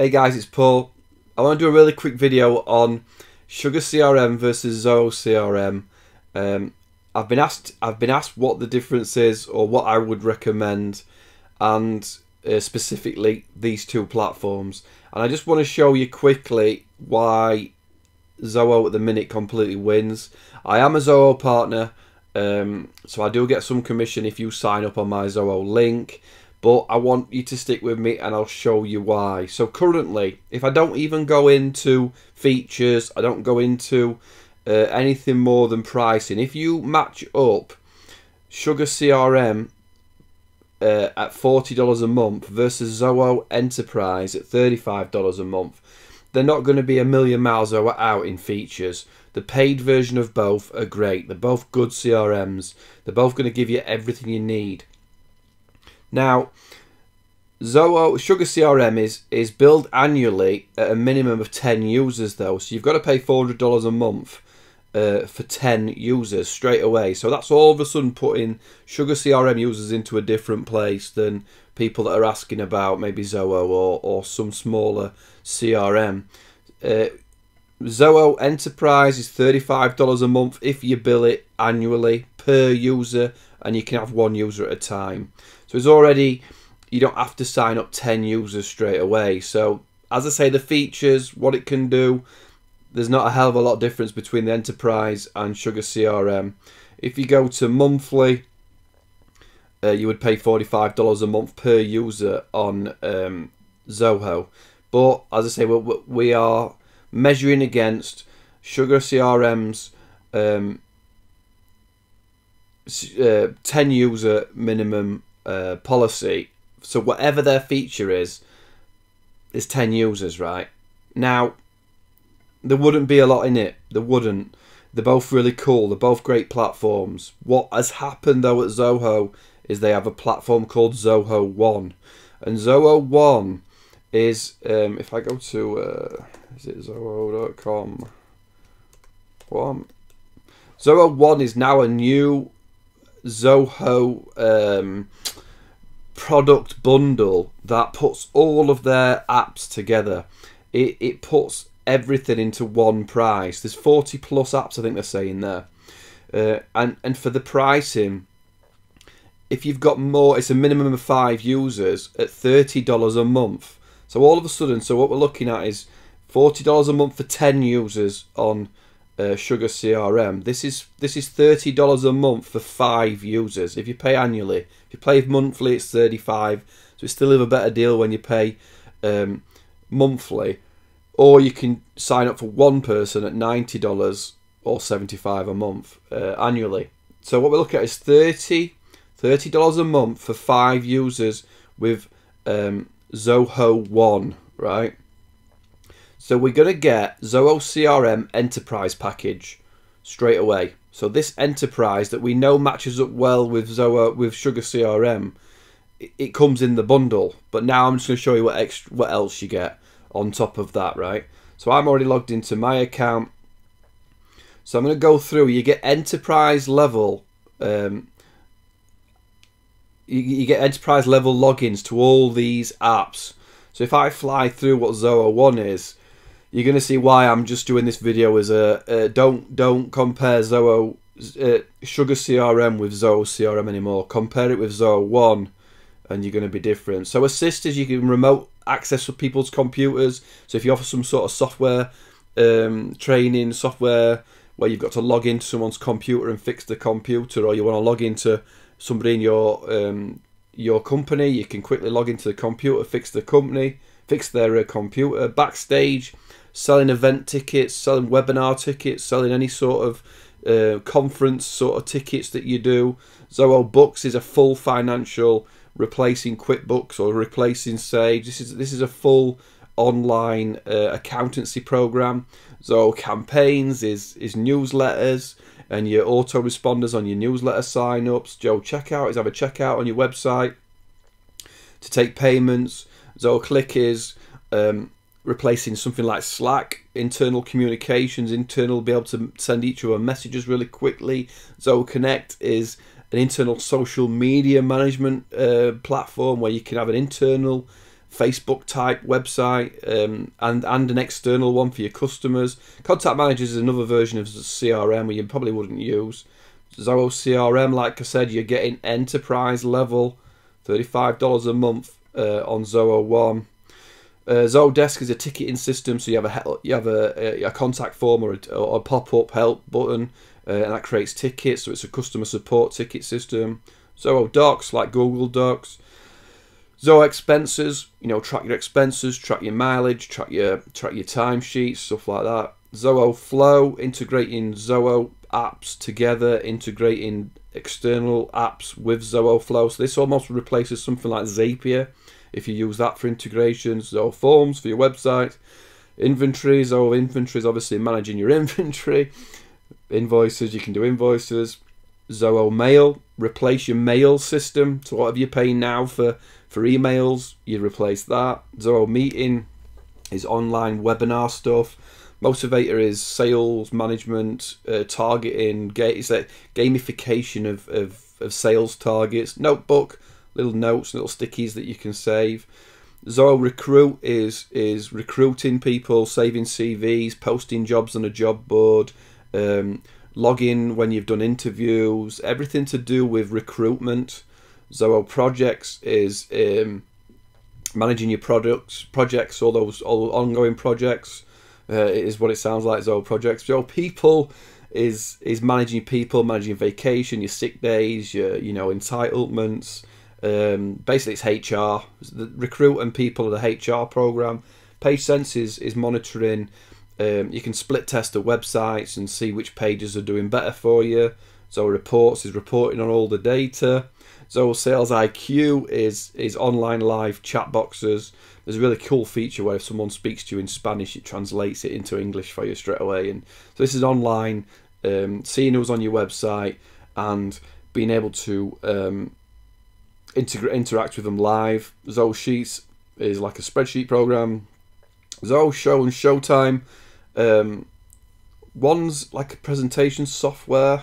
Hey guys, it's Paul. I want to do a really quick video on Sugar CRM versus Zoho CRM. Um, I've been asked I've been asked what the difference is or what I would recommend, and uh, specifically these two platforms. And I just want to show you quickly why Zoho at the minute completely wins. I am a Zoho partner, um, so I do get some commission if you sign up on my Zoho link but I want you to stick with me and I'll show you why. So currently, if I don't even go into features, I don't go into uh, anything more than pricing. If you match up Sugar CRM uh, at $40 a month versus Zoho Enterprise at $35 a month, they're not going to be a million miles out in features. The paid version of both are great. They're both good CRMs. They're both going to give you everything you need. Now, Zoho Sugar CRM is is billed annually at a minimum of 10 users though, so you've got to pay $400 a month uh, for 10 users straight away. So that's all of a sudden putting Sugar CRM users into a different place than people that are asking about maybe Zoho or, or some smaller CRM. Uh, Zoho Enterprise is $35 a month if you bill it annually per user and you can have one user at a time. So it's already, you don't have to sign up 10 users straight away. So as I say, the features, what it can do, there's not a hell of a lot of difference between the Enterprise and Sugar CRM. If you go to monthly, uh, you would pay $45 a month per user on um, Zoho. But as I say, we, are measuring against Sugar CRM's um, uh, 10 user minimum uh, policy. So whatever their feature is, is 10 users, right? Now, there wouldn't be a lot in it. There wouldn't. They're both really cool. They're both great platforms. What has happened though at Zoho is they have a platform called Zoho One, and Zoho One is um, if I go to uh, is it Zoho.com one Zoho One is now a new Zoho um, product bundle that puts all of their apps together. It, it puts everything into one price. There's 40 plus apps, I think they're saying there. Uh, and, and for the pricing, if you've got more, it's a minimum of five users at $30 a month. So all of a sudden, so what we're looking at is $40 a month for 10 users on uh, Sugar CRM. This is this is thirty dollars a month for five users. If you pay annually, if you pay monthly, it's thirty five. So it's still have a better deal when you pay um, monthly, or you can sign up for one person at ninety dollars or seventy five a month uh, annually. So what we're looking at is 30 dollars a month for five users with um, Zoho One, right? So we're going to get Zoho CRM Enterprise package straight away. So this Enterprise that we know matches up well with Zoho with Sugar CRM, it, comes in the bundle. But now I'm just going to show you what extra, what else you get on top of that, right? So I'm already logged into my account. So I'm going to go through. You get enterprise level. Um, you, you get enterprise level logins to all these apps. So if I fly through what Zoho One is, you're going to see why I'm just doing this video as a don't don't compare Zoho uh, Sugar CRM with Zoho CRM anymore. Compare it with Zoho One, and you're going to be different. So Assist is you can remote access for people's computers. So if you offer some sort of software um, training software where you've got to log into someone's computer and fix the computer, or you want to log into somebody in your um, your company, you can quickly log into the computer, fix the company, fix their uh, computer. Backstage selling event tickets, selling webinar tickets, selling any sort of uh, conference sort of tickets that you do. Zoho Books is a full financial replacing QuickBooks or replacing Sage. This is this is a full online uh, accountancy program. Zoho Campaigns is is newsletters and your autoresponders on your newsletter sign-ups. Zoho Checkout is have a checkout on your website to take payments. Zoho Cliq is um, replacing something like Slack, internal communications, internal be able to send each other messages really quickly. Zoho Connect is an internal social media management uh, platform where you can have an internal Facebook type website um, and and an external one for your customers. Contact Managers is another version of CRM where you probably wouldn't use. Zoho CRM, like I said, you're getting enterprise level, $35 a month uh, on Zoho One. Uh, Zoho Desk is a ticketing system, so you have a you have a, a contact form or a, a pop up help button, uh, and that creates tickets. So it's a customer support ticket system. Zoho Docs, like Google Docs. Zoho Expenses, you know, track your expenses, track your mileage, track your track your timesheets, stuff like that. Zoho Flow, integrating Zoho apps together, integrating external apps with Zoho Flow. So this almost replaces something like Zapier if you use that for integrations. or Forms for your website. Inventories, Zoho Inventory is obviously managing your inventory. Invoices, you can do invoices. Zoho Mail, replace your mail system. So whatever you're paying now for, for emails, you replace that. Zoho Meeting is online webinar stuff. Motivator is sales management, uh, targeting, it's a gamification of, of, of sales targets. Notebook, little notes, little stickies that you can save. Zoho Recruit is is recruiting people, saving CVs, posting jobs on a job board, um, login when you've done interviews, everything to do with recruitment. Zoho Projects is um, managing your products, projects, all those all ongoing projects. Uh, is what it sounds like. Zoho Projects. Zoho People is is managing people, managing vacation, your sick days, your you know entitlements. Um, basically, it's HR. The recruit and people of the HR program. PageSense is, is monitoring. Um, you can split test the websites and see which pages are doing better for you. Zoho Reports is reporting on all the data. Zoho Sales IQ is is online live chat boxes. There's a really cool feature where if someone speaks to you in Spanish, it translates it into English for you straight away. And so this is online, um, seeing who's on your website and being able to um, integra- interact with them live. Zoho Sheets is like a spreadsheet program. Zoho Show and Showtime. Um, one's like a presentation software,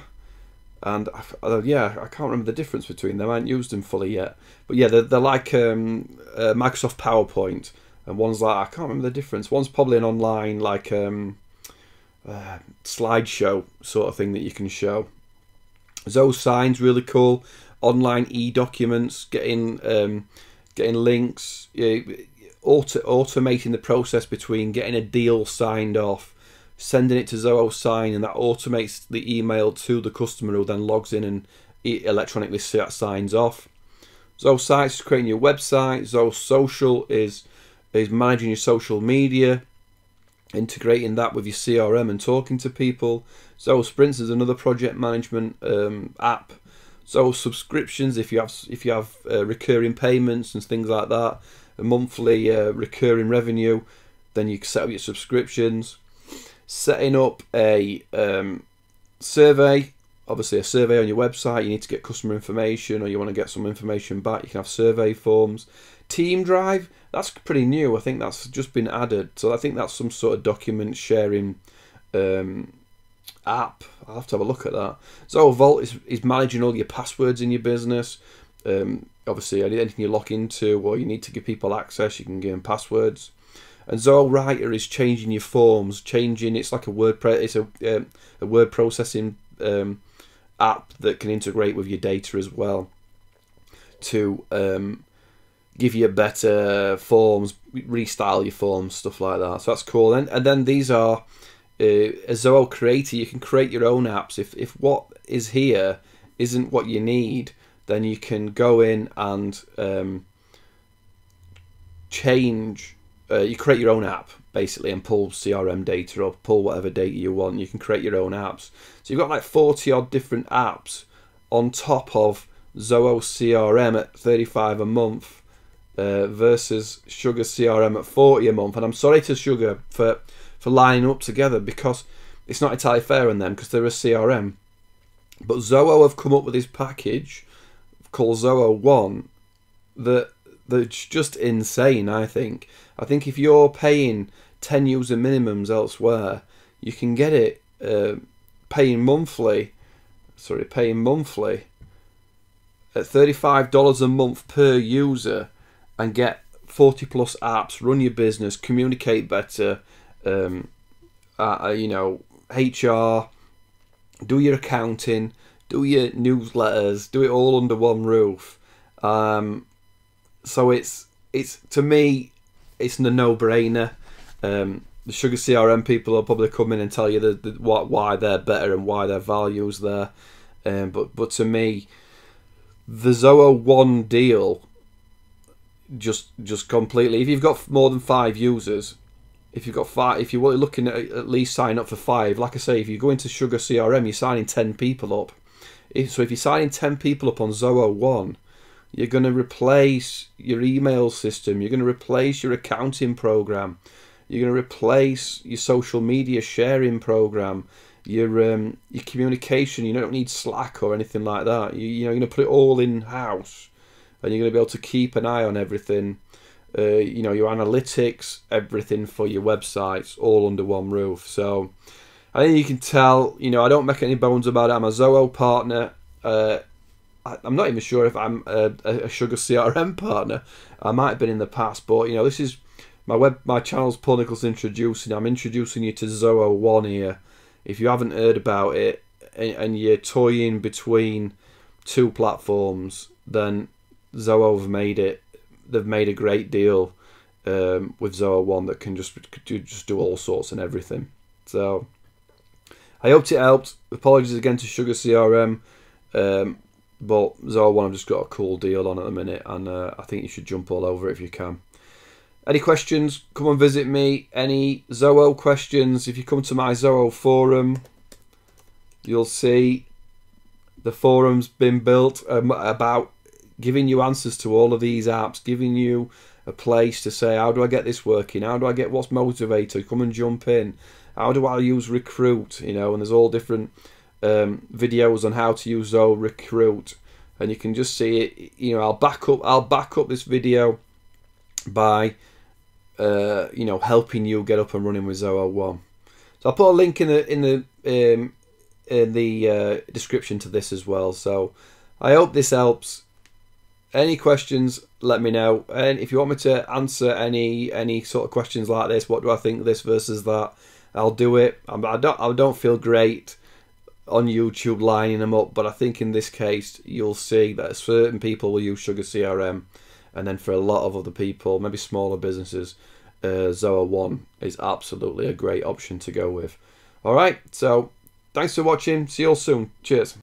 and uh, yeah, I can't remember the difference between them. I haven't used them fully yet, but yeah, they're, they're like um, uh, Microsoft PowerPoint, and one's like I can't remember the difference. One's probably an online like um, uh, slideshow sort of thing that you can show. Zoho Signs really cool online e-documents, getting um, getting links, you know, auto, automating the process between getting a deal signed off, sending it to Zoho Sign, and that automates the email to the customer who then logs in and electronically signs off. Zoho Sites is creating your website. Zoho Social is is managing your social media, integrating that with your CRM and talking to people. Zoho Sprints is another project management um, app so subscriptions, if you have if you have uh, recurring payments and things like that, a monthly uh, recurring revenue, then you can set up your subscriptions. Setting up a um, survey, obviously a survey on your website. You need to get customer information, or you want to get some information back. You can have survey forms. Team Drive, that's pretty new. I think that's just been added. So I think that's some sort of document sharing um, app. I'll have to have a look at that. Zoho Vault is, is managing all your passwords in your business. Um, obviously, anything you lock into or you need to give people access, you can give them passwords. And Zoho Writer is changing your forms, changing. It's like a word. Pre- it's a um, a word processing um, app that can integrate with your data as well to um, give you better forms, restyle your forms, stuff like that. So that's cool. And and then these are uh, as Zoho creator, you can create your own apps. If if what is here isn't what you need, then you can go in and um, change. Uh, you create your own app basically and pull CRM data or pull whatever data you want. You can create your own apps. So you've got like forty odd different apps on top of Zoho CRM at thirty five a month uh, versus Sugar CRM at forty a month. And I'm sorry to Sugar for for lining up together because it's not entirely fair on them because they're a CRM. But Zoho have come up with this package called Zoho One that that's just insane. I think. I think if you're paying ten user minimums elsewhere, you can get it uh, paying monthly. Sorry, paying monthly at thirty five dollars a month per user, and get 40 plus apps, run your business, communicate better, um, uh, you know, HR, do your accounting, do your newsletters, do it all under one roof. Um, so it's it's to me, it's a no-brainer. Um, the Sugar CRM people will probably come in and tell you the, the what why they're better and why their values there. Um, but but to me, the Zoho One deal just just completely. If you've got more than five users, if you've got five, if you're looking at at least sign up for five, like I say, if you go into Sugar CRM, you're signing ten people up. If, so if you're signing ten people up on Zoho One, you're going to replace your email system. You're going to replace your accounting program. You're going to replace your social media sharing program. Your um, your communication. You don't need Slack or anything like that. You, you know you're going to put it all in house, and you're going to be able to keep an eye on everything. Uh, you know your analytics, everything for your websites, all under one roof. So I think you can tell. You know I don't make any bones about it. I'm a Zoho partner. Uh, I'm not even sure if I'm a, a, Sugar CRM partner. I might have been in the past, but you know, this is my web, my channel's Paul Nicholson introducing. I'm introducing you to Zoho One here. If you haven't heard about it and, and you're toying between two platforms, then Zoho have made it. They've made a great deal um, with Zoho One that can just just do all sorts and everything. So I hoped it helped. Apologies again to Sugar CRM. Um, but Zoho One, I've just got a cool deal on at the minute, and uh, I think you should jump all over it if you can. Any questions? Come and visit me. Any Zoho questions? If you come to my Zoho forum, you'll see the forum's been built um, about giving you answers to all of these apps, giving you a place to say, how do I get this working? How do I get what's motivator? Come and jump in. How do I use Recruit? You know, and there's all different um, videos on how to use Zoho Recruit, and you can just see it. You know, I'll back up. I'll back up this video by uh, you know helping you get up and running with Zoho One. So I'll put a link in the in the um, in the uh, description to this as well. So I hope this helps. Any questions? Let me know. And if you want me to answer any any sort of questions like this, what do I think this versus that? I'll do it. I don't I don't feel great on YouTube lining them up, but I think in this case you'll see that certain people will use Sugar CRM, and then for a lot of other people, maybe smaller businesses, uh, Zoho One is absolutely a great option to go with. All right, so thanks for watching. See you all soon. Cheers.